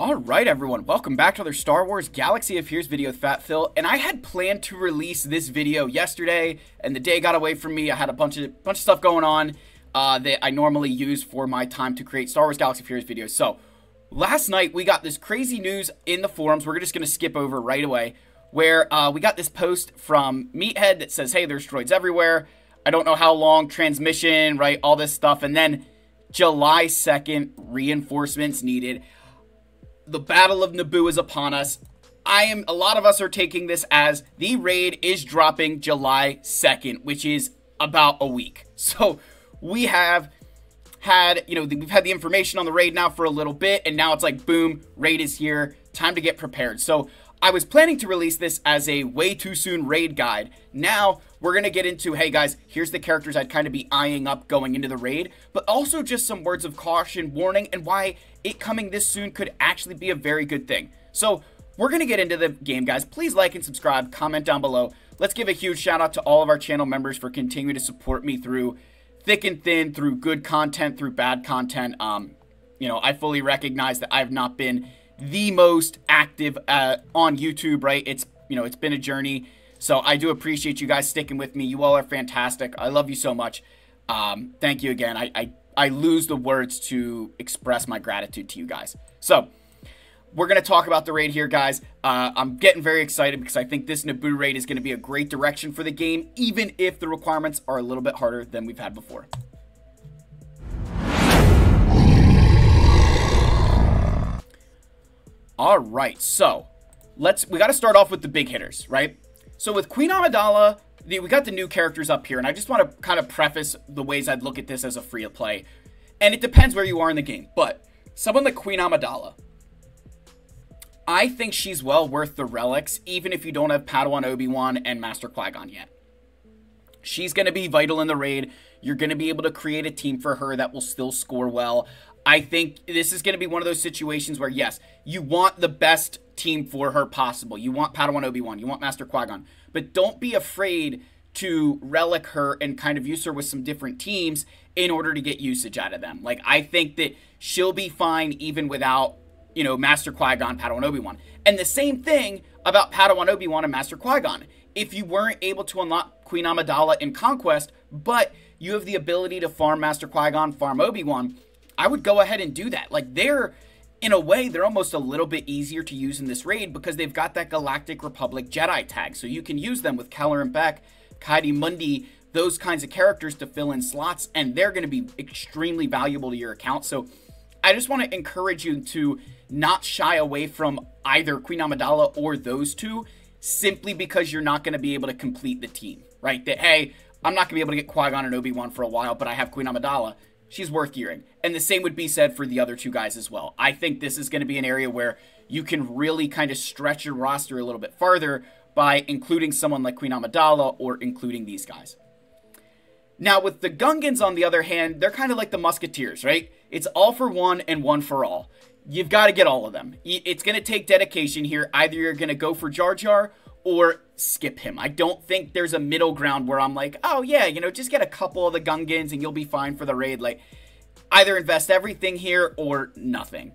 Alright everyone, welcome back to another Star Wars Galaxy of Heroes video with Phat Phil, and I had planned to release this video yesterday, and the day got away from me, I had a bunch of bunch of stuff going on uh, that I normally use for my time to create Star Wars Galaxy of Heroes videos, so last night we got this crazy news in the forums, we're just going to skip over right away, where uh, we got this post from Meathead that says, hey, there's droids everywhere, I don't know how long, transmission, right, all this stuff, and then July 2nd, reinforcements needed the Battle of Naboo is upon us. I am a lot of us are taking this as the raid is dropping July 2nd, which is about a week. So we have had, you know, we've had the information on the raid now for a little bit, and now it's like, boom, raid is here. Time to get prepared. So I was planning to release this as a way too soon raid guide. Now we're going to get into, hey guys, here's the characters I'd kind of be eyeing up going into the raid, but also just some words of caution, warning, and why it coming this soon could actually be a very good thing. So we're going to get into the game, guys. Please like and subscribe, comment down below. Let's give a huge shout out to all of our channel members for continuing to support me through thick and thin, through good content, through bad content. Um, you know, I fully recognize that I've not been the most active uh, on YouTube, right? It's, you know, it's been a journey so I do appreciate you guys sticking with me. You all are fantastic. I love you so much. Um, thank you again. I, I, I lose the words to express my gratitude to you guys. So we're going to talk about the raid here, guys. Uh, I'm getting very excited because I think this Naboo raid is going to be a great direction for the game, even if the requirements are a little bit harder than we've had before. All right, so let's we got to start off with the big hitters, right? So with Queen Amidala, we got the new characters up here, and I just want to kind of preface the ways I'd look at this as a free to play. And it depends where you are in the game, but someone like Queen Amidala, I think she's well worth the relics, even if you don't have Padawan Obi-Wan and Master Qui-Gon yet. She's going to be vital in the raid. You're going to be able to create a team for her that will still score well. I think this is going to be one of those situations where, yes, you want the best team for her possible. You want Padawan Obi-Wan, you want Master Qui-Gon, but don't be afraid to relic her and kind of use her with some different teams in order to get usage out of them. Like, I think that she'll be fine even without, you know, Master Qui-Gon, Padawan Obi-Wan. And the same thing about Padawan Obi-Wan and Master Qui-Gon. If you weren't able to unlock Queen Amidala in Conquest, but you have the ability to farm Master Qui-Gon, farm Obi-Wan, I would go ahead and do that. Like they're in a way, they're almost a little bit easier to use in this raid because they've got that Galactic Republic Jedi tag. So you can use them with Kelleran Beq, Ki-Adi-Mundi, those kinds of characters to fill in slots, and they're going to be extremely valuable to your account. So I just want to encourage you to not shy away from either Queen Amidala or those two simply because you're not going to be able to complete the team, right? That, hey, I'm not going to be able to get Qui-Gon and Obi-Wan for a while, but I have Queen Amidala she's worth gearing. And the same would be said for the other two guys as well. I think this is going to be an area where you can really kind of stretch your roster a little bit farther by including someone like Queen Amidala or including these guys. Now, with the Gungans, on the other hand, they're kind of like the Musketeers, right? It's all for one and one for all. You've got to get all of them. It's going to take dedication here. Either you're going to go for Jar Jar or skip him. I don't think there's a middle ground where I'm like, oh yeah, you know, just get a couple of the Gungans and you'll be fine for the raid. Like, either invest everything here or nothing.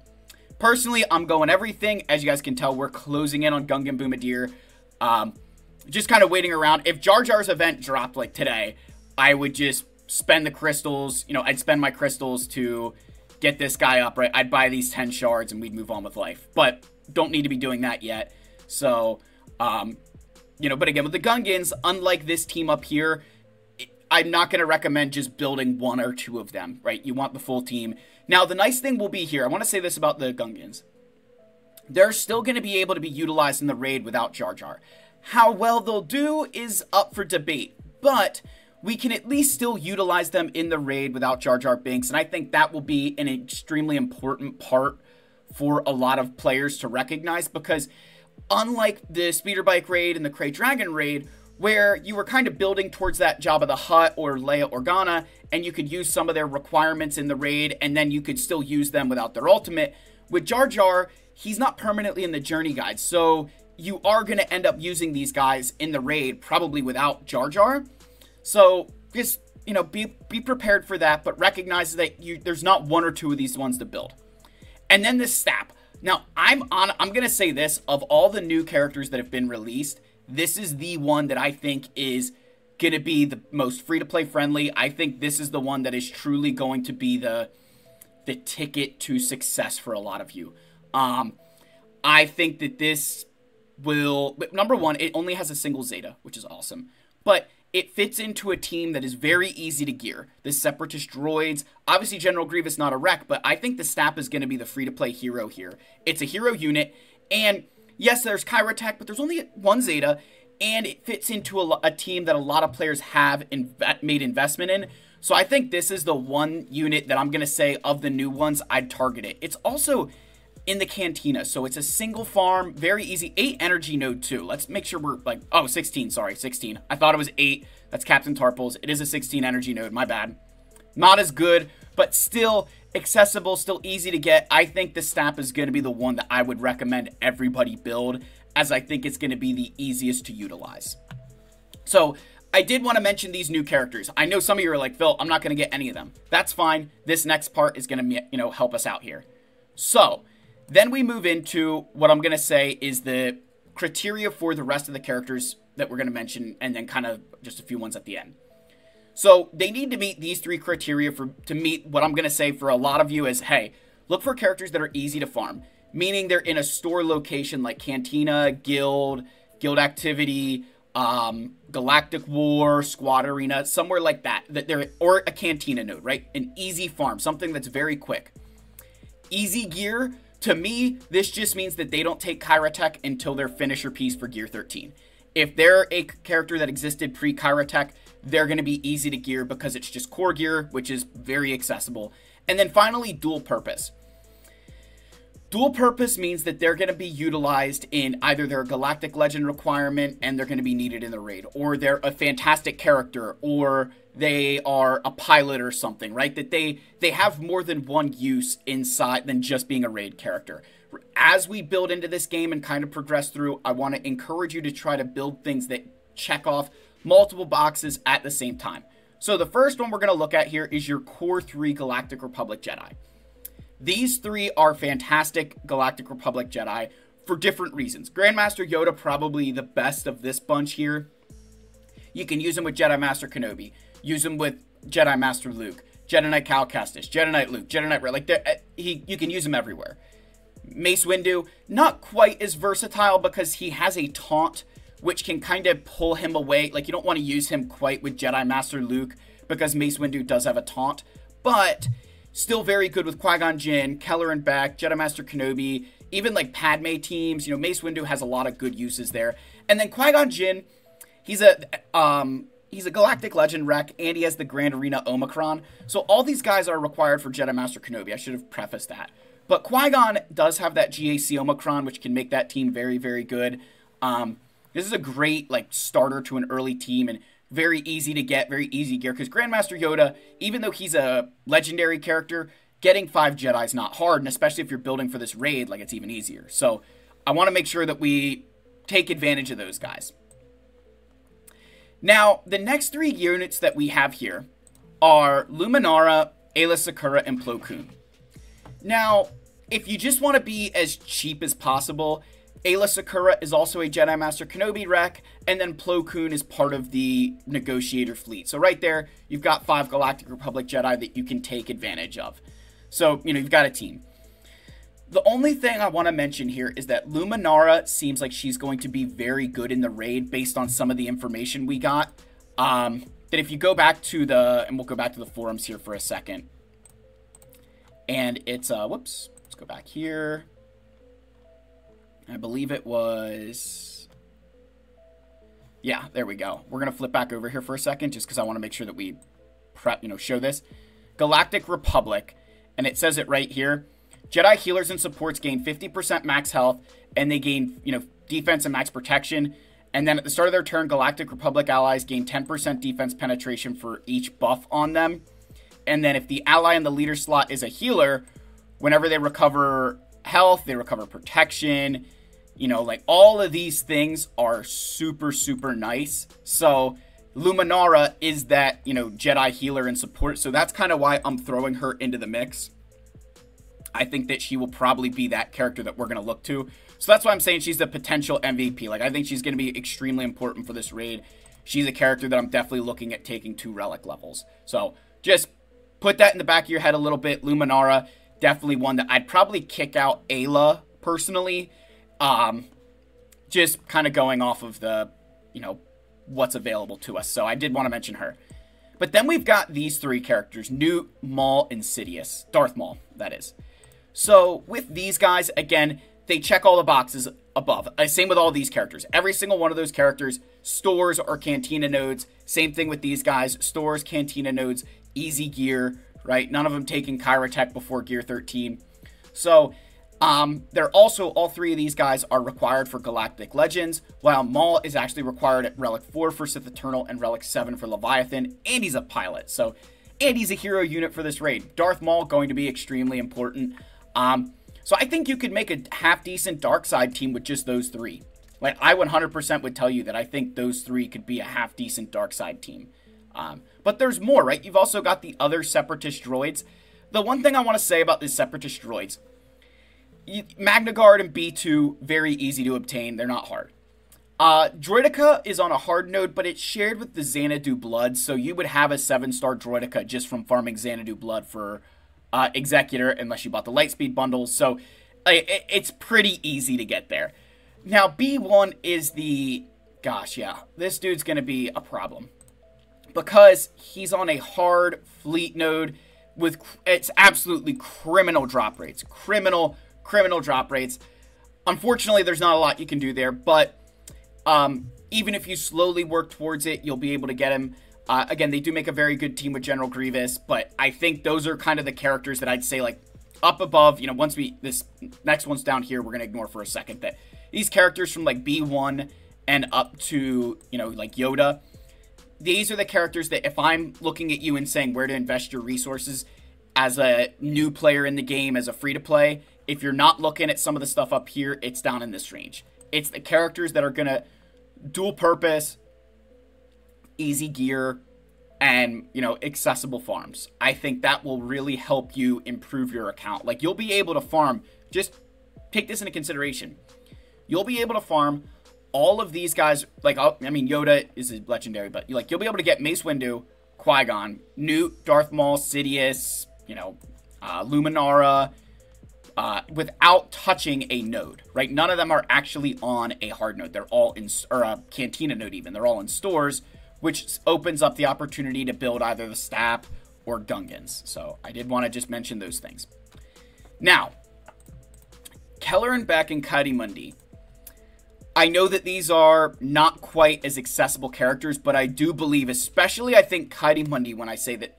Personally, I'm going everything. As you guys can tell, we're closing in on Gungan Boomadier. Um, just kind of waiting around. If Jar Jar's event dropped like today, I would just spend the crystals. You know, I'd spend my crystals to get this guy up, right? I'd buy these 10 shards and we'd move on with life. But don't need to be doing that yet. So um, you know, but again, with the Gungans, unlike this team up here, I'm not going to recommend just building one or two of them, right? You want the full team. Now, the nice thing will be here, I want to say this about the Gungans. They're still going to be able to be utilized in the raid without Jar Jar. How well they'll do is up for debate, but we can at least still utilize them in the raid without Jar Jar Binks, and I think that will be an extremely important part for a lot of players to recognize because unlike the speeder bike raid and the Krayt Dragon raid, where you were kind of building towards that Jabba the Hutt or Leia Organa, and you could use some of their requirements in the raid, and then you could still use them without their ultimate. With Jar Jar, he's not permanently in the journey guide, so you are going to end up using these guys in the raid, probably without Jar Jar. So just you know, be be prepared for that, but recognize that you there's not one or two of these ones to build. And then this Stap. Now, I'm on I'm going to say this of all the new characters that have been released, this is the one that I think is going to be the most free to play friendly. I think this is the one that is truly going to be the the ticket to success for a lot of you. Um, I think that this will number one, it only has a single Zeta, which is awesome, but it fits into a team that is very easy to gear. The Separatist droids, obviously General Grievous not a wreck, but I think the Stap is going to be the free to play hero here. It's a hero unit, and yes, there's Kyrotech, but there's only one Zeta, and it fits into a, a team that a lot of players have inv- made investment in. So I think this is the one unit that I'm going to say of the new ones I'd target it. It's also in the cantina, so it's a single farm, very easy. 8 energy node too. Let's make sure we're like, oh, 16, sorry, 16. I thought it was 8. That's Captain Tarpals. It is a 16 energy node, my bad. Not as good, but still accessible, still easy to get. I think the Stap is going to be the one that I would recommend everybody build, as I think it's going to be the easiest to utilize. So I did want to mention these new characters. I know some of you are like, Phil, I'm not going to get any of them. That's fine. This next part is going to, you know, help us out here. So, then we move into what I'm going to say is the criteria for the rest of the characters that we're going to mention, and then kind of just a few ones at the end. So they need to meet these three criteria for to meet what I'm going to say for a lot of you is, hey, look for characters that are easy to farm, meaning they're in a store location like Cantina, Guild, Guild Activity, um, Galactic War, Squad Arena, somewhere like that. That they're or a Cantina node, right? An easy farm, something that's very quick. Easy gear. To me, this just means that they don't take Kyra until their finisher piece for Gear 13. If they're a character that existed pre Kyrotech, they're going to be easy to gear because it's just core gear, which is very accessible. And then finally, dual purpose. Dual purpose means that they're going to be utilized in either their Galactic Legend requirement and they're going to be needed in the raid, or they're a fantastic character, or they are a pilot or something, right? That they they have more than one use inside than just being a raid character. As we build into this game and kind of progress through, I want to encourage you to try to build things that check off multiple boxes at the same time. So the first one we're going to look at here is your core 3 Galactic Republic Jedi. These three are fantastic Galactic Republic Jedi for different reasons. Grandmaster Yoda, probably the best of this bunch here. You can use him with Jedi Master Kenobi, use him with Jedi Master Luke, Jedi Knight Cal Kestis, Jedi Knight Luke, Jedi Knight Red. Like uh, he, you can use him everywhere. Mace Windu, not quite as versatile because he has a taunt, which can kind of pull him away. Like you don't want to use him quite with Jedi Master Luke because Mace Windu does have a taunt, but still very good with Qui Gon Jinn, Kelleran Beq, Jedi Master Kenobi, even like Padme teams. You know, Mace Windu has a lot of good uses there. And then Qui Gon Jinn, he's a um, he's a Galactic Legend wreck, and he has the Grand Arena Omicron. So all these guys are required for Jedi Master Kenobi. I should have prefaced that. But Qui Gon does have that GAC Omicron, which can make that team very, very good. Um, this is a great like starter to an early team, and very easy to get, very easy gear. Because Grandmaster Yoda, even though he's a legendary character, getting five Jedi is not hard, and especially if you're building for this raid, like it's even easier. So I want to make sure that we take advantage of those guys. Now, the next three units that we have here are Luminara, Aayla Secura, and Plo Koon. Now, if you just want to be as cheap as possible, Aayla Secura is also a Jedi Master Kenobi wreck, and then Plo Koon is part of the Negotiator fleet. So right there, you've got five Galactic Republic Jedi that you can take advantage of. So, you know, you've got a team. The only thing I want to mention here is that Luminara seems like she's going to be very good in the raid based on some of the information we got. Um, that if you go back to the, and we'll go back to the forums here for a second. And it's, uh, whoops, let's go back here. I believe it was. Yeah, there we go. We're gonna flip back over here for a second, just because I want to make sure that we, prep, you know, show this. Galactic Republic, and it says it right here. Jedi healers and supports gain 50% max health, and they gain, you know, defense and max protection. And then at the start of their turn, Galactic Republic allies gain 10% defense penetration for each buff on them. And then if the ally in the leader slot is a healer, whenever they recover health, they recover protection, you know, like all of these things are super, super nice. So Luminara is that, you know, Jedi healer and support. So that's kind of why I'm throwing her into the mix. I think that she will probably be that character that we're going to look to. So that's why I'm saying she's the potential MVP. Like, I think she's going to be extremely important for this raid. She's a character that I'm definitely looking at taking two relic levels. So just put that in the back of your head a little bit. Luminara, definitely one that I'd probably kick out Ayla personally. Um, just kind of going off of the, you know, what's available to us. So I did want to mention her. But then we've got these three characters Nute, Maul, and Sidious. Darth Maul, that is. So with these guys, again, they check all the boxes above. Uh, same with all these characters. Every single one of those characters, stores or cantina nodes. Same thing with these guys, stores, cantina nodes, easy gear, right? None of them taking Kyrotech before gear 13. So um, they're also, all three of these guys are required for Galactic Legends, while Maul is actually required at Relic 4 for Sith Eternal and Relic 7 for Leviathan, and he's a pilot. So, and he's a hero unit for this raid. Darth Maul going to be extremely important. Um, so I think you could make a half decent dark side team with just those three. Like I 100% would tell you that I think those three could be a half decent dark side team. Um, but there's more, right? You've also got the other separatist droids. The one thing I want to say about these separatist droids Magna Guard and B2, very easy to obtain. They're not hard. Uh, Droideka is on a hard node, but it's shared with the Xanadu Blood, so you would have a 7-star Droideka just from farming Xanadu Blood for uh, Executor, unless you bought the Lightspeed bundles, so it, it's pretty easy to get there. Now, B1 is the... Gosh, yeah, this dude's going to be a problem. Because he's on a hard fleet node with... It's absolutely criminal drop rates. Criminal criminal drop rates. Unfortunately, there's not a lot you can do there, but um, even if you slowly work towards it, you'll be able to get him. Uh, again, they do make a very good team with General Grievous, but I think those are kind of the characters that I'd say like up above. You know, once we this next one's down here, we're gonna ignore for a second that these characters from like B1 and up to you know like Yoda. These are the characters that if I'm looking at you and saying where to invest your resources as a new player in the game, as a free to play, if you're not looking at some of the stuff up here, it's down in this range. It's the characters that are to dual purpose, easy gear, and, you know, accessible farms. I think that will really help you improve your account. Like, you'll be able to farm, just take this into consideration. You'll be able to farm all of these guys. Like, oh, I mean, Yoda is a legendary, but you like, you'll be able to get Mace Windu, Qui Gon, Nute, Darth Maul, Sidious, you know, uh, Luminara, uh, without touching a node, right? None of them are actually on a hard node. They're all in, or a Cantina node even. They're all in stores, which opens up the opportunity to build either the Stap or Gungans. So I did want to just mention those things. Now, Kelleran Beq and Ki-Adi-Mundi. I know that these are not quite as accessible characters, but I do believe, especially I think Ki-Adi-Mundi, when I say that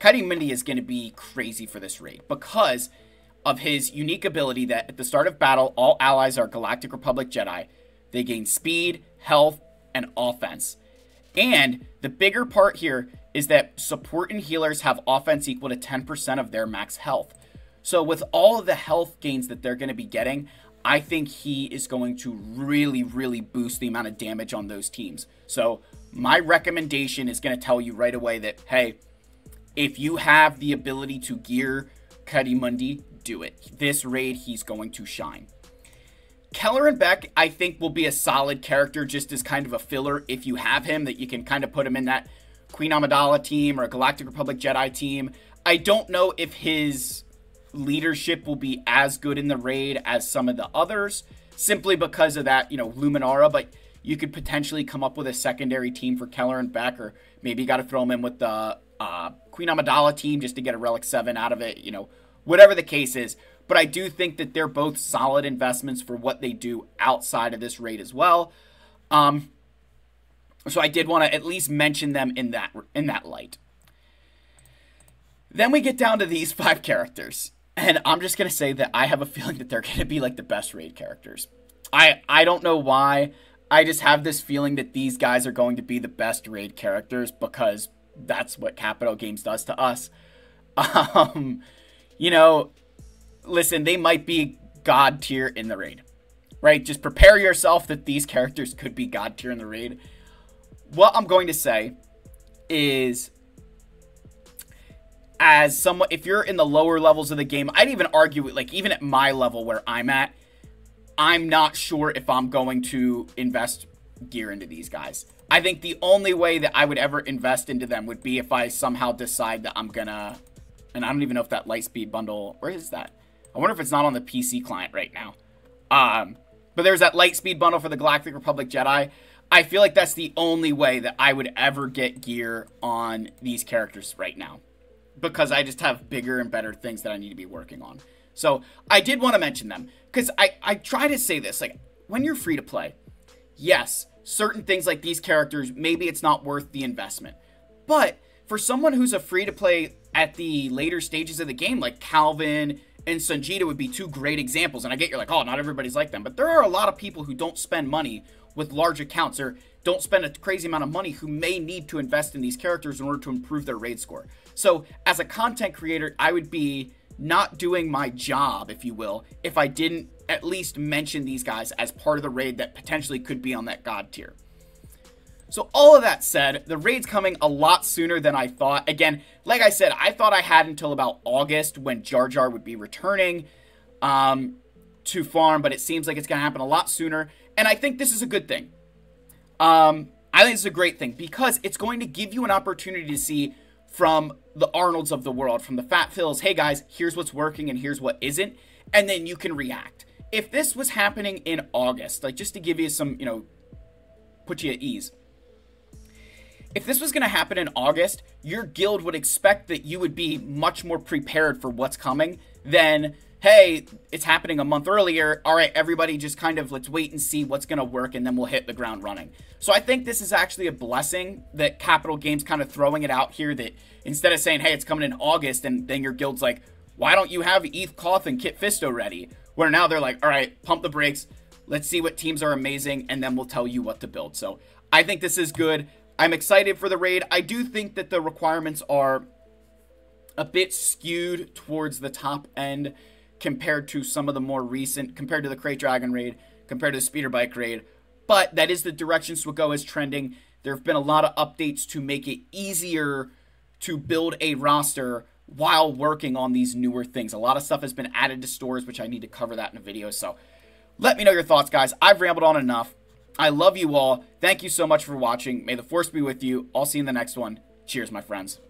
Ki-Adi-Mundi is going to be crazy for this raid because of his unique ability that at the start of battle, all allies are Galactic Republic Jedi. They gain speed, health, and offense. And the bigger part here is that support and healers have offense equal to 10% of their max health. So, with all of the health gains that they're going to be getting, I think he is going to really, really boost the amount of damage on those teams. So, my recommendation is going to tell you right away that, hey, if you have the ability to gear Ki-Adi-Mundi, do it. This raid, he's going to shine. Kelleran Beq, I think, will be a solid character just as kind of a filler if you have him, that you can kind of put him in that Queen Amidala team or a Galactic Republic Jedi team. I don't know if his leadership will be as good in the raid as some of the others, simply because of that, you know, Luminara, but you could potentially come up with a secondary team for Kelleran Beq, or maybe you got to throw him in with the uh, Queen Amidala team just to get a Relic 7 out of it, you know, whatever the case is. But I do think that they're both solid investments for what they do outside of this rate as well. Um, so I did want to at least mention them in that in that light. Then we get down to these five characters, and I'm just gonna say that I have a feeling that they're gonna be like the best raid characters. I I don't know why. I just have this feeling that these guys are going to be the best raid characters because that's what Capital Games does to us. Um, you know, listen, they might be god tier in the raid, right? Just prepare yourself that these characters could be god tier in the raid. What I'm going to say is as someone if you're in the lower levels of the game, I'd even argue like even at my level where I'm at, I'm not sure if I'm going to invest gear into these guys. I think the only way that I would ever invest into them would be if I somehow decide that I'm gonna and I don't even know if that Lightspeed bundle where is that? I wonder if it's not on the PC client right now. Um, but there's that Lightspeed bundle for the Galactic Republic Jedi. I feel like that's the only way that I would ever get gear on these characters right now because I just have bigger and better things that I need to be working on. So I did want to mention them because I, I try to say this like when you're free to play, yes, certain things like these characters, maybe it's not worth the investment. But for someone who's a free to play at the later stages of the game, like Calvin and Sanjita would be two great examples. And I get you're like, oh, not everybody's like them. But there are a lot of people who don't spend money with large accounts or don't spend a crazy amount of money who may need to invest in these characters in order to improve their raid score. So, as a content creator, I would be not doing my job, if you will, if I didn't at least mention these guys as part of the raid that potentially could be on that god tier. So, all of that said, the raid's coming a lot sooner than I thought. Again, like I said, I thought I had until about August when Jar Jar would be returning um, to farm, but it seems like it's going to happen a lot sooner. And I think this is a good thing. Um, I think it's a great thing because it's going to give you an opportunity to see from the Ahnaldts of the world, from the Phat Phils, hey guys, here's what's working and here's what isn't, and then you can react. If this was happening in August, like just to give you some, you know, put you at ease. If this was going to happen in August, your guild would expect that you would be much more prepared for what's coming than, hey, it's happening a month earlier. All right, everybody just kind of let's wait and see what's going to work and then we'll hit the ground running. So I think this is actually a blessing that Capital Games kind of throwing it out here that instead of saying, hey, it's coming in August, and then your guild's like, why don't you have Eeth Koth and Kit Fisto ready? Where now they're like, all right, pump the brakes. Let's see what teams are amazing, and then we'll tell you what to build. So I think this is good. I'm excited for the raid. I do think that the requirements are a bit skewed towards the top end compared to some of the more recent, compared to the Krayt Dragon raid, compared to the Speeder Bike raid but that is the direction SWGOH is trending. There have been a lot of updates to make it easier to build a roster while working on these newer things. A lot of stuff has been added to stores, which I need to cover that in a video. So let me know your thoughts, guys. I've rambled on enough. I love you all. Thank you so much for watching. May the force be with you. I'll see you in the next one. Cheers, my friends.